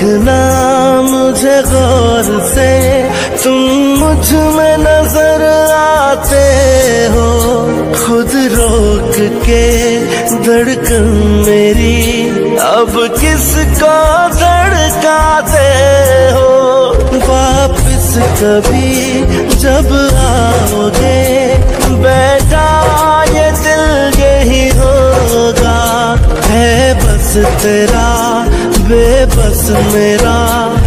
देखना मुझे गौर से। तुम मुझमें नज़र आते हो। खुद रोक के धड़कन मेरी। अब किसको धड़काते हो? वापस कभी जब आओगे बेटा ये दिल यही होगा। है बस तेरा बेबस मेरा।